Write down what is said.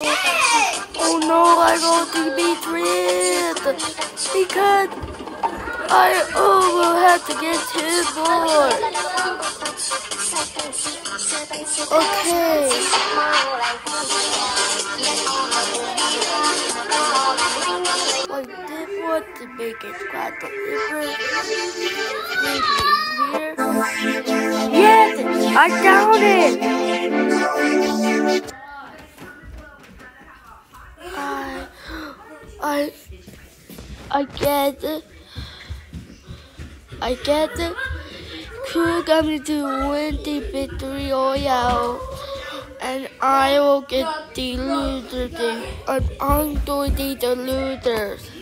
Oh no, I going to be tripped because I oh will have to get two more. Okay. I did want to make it quite here. Yes, I found it. I, I get. I get. Who going to win the victory oh royale? And I will get the loser thing. I'm be the losers.